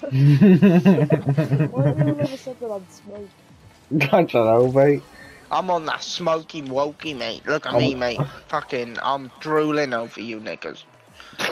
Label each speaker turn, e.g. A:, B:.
A: Why have you never said that I'd smoke?
B: I don't know, mate.
C: I'm on that smoky wokey, mate. Look at
B: I'm-
C: me, mate. Fucking, I'm drooling over you niggas.